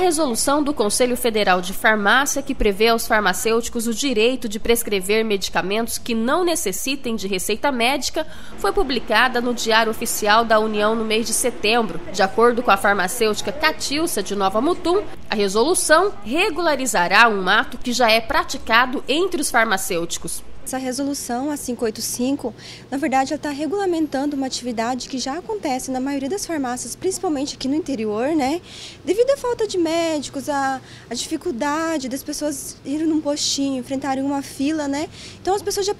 resolução do Conselho Federal de Farmácia, que prevê aos farmacêuticos o direito de prescrever medicamentos que não necessitem de receita médica, foi publicada no Diário Oficial da União no mês de setembro. De acordo com a farmacêutica Catilça de Nova Mutum, a resolução regularizará um ato que já é praticado entre os farmacêuticos. Essa resolução, a 585, na verdade, ela está regulamentando uma atividade que já acontece na maioria das farmácias, principalmente aqui no interior, né? Devido à falta de médicos, à, dificuldade das pessoas irem num postinho, enfrentarem uma fila, né? Então as pessoas já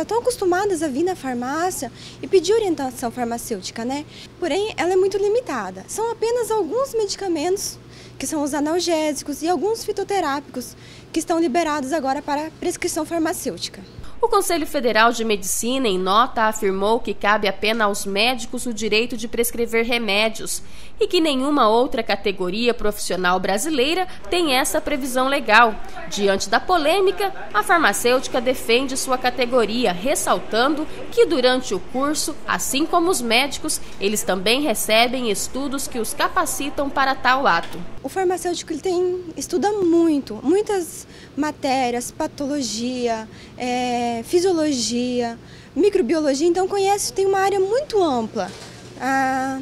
estão acostumadas a vir na farmácia e pedir orientação farmacêutica, né? Porém, ela é muito limitada. São apenas alguns medicamentos que são os analgésicos e alguns fitoterápicos que estão liberados agora para prescrição farmacêutica. O Conselho Federal de Medicina, em nota, afirmou que cabe apenas aos médicos o direito de prescrever remédios e que nenhuma outra categoria profissional brasileira tem essa previsão legal. Diante da polêmica, a farmacêutica defende sua categoria, ressaltando que durante o curso, assim como os médicos, eles também recebem estudos que os capacitam para tal ato. O farmacêutico ele tem estuda muito, muitas matérias, patologia, é, fisiologia, microbiologia, então conhece, tem uma área muito ampla. Ah,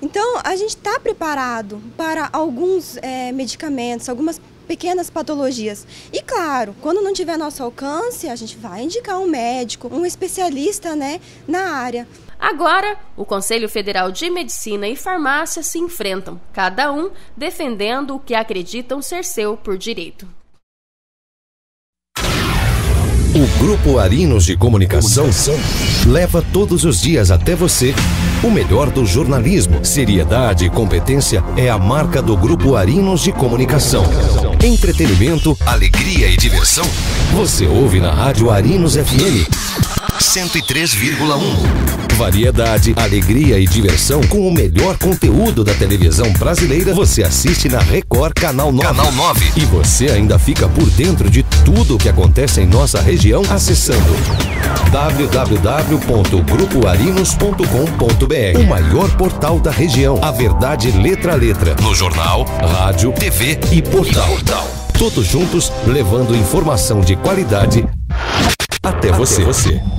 então a gente está preparado para alguns é, medicamentos, algumas pequenas patologias. E claro, quando não tiver nosso alcance, a gente vai indicar um médico, um especialista né, na área. Agora, o Conselho Federal de Medicina e Farmácia se enfrentam, cada um defendendo o que acreditam ser seu por direito. O Grupo Arinos de Comunicação, Comunicação leva todos os dias até você o melhor do jornalismo. Seriedade e competência é a marca do Grupo Arinos de Comunicação. Entretenimento, alegria e diversão. Você ouve na Rádio Arinos FM 103,1. Variedade, alegria e diversão com o melhor conteúdo da televisão brasileira. Você assiste na Record Canal 9. Canal 9. E você ainda fica por dentro de tudo o que acontece em nossa região acessando www.grupoarinos.com.br. O maior portal da região. A verdade letra a letra. No jornal, rádio, TV e portal. Todos juntos levando informação de qualidade até você. Até você.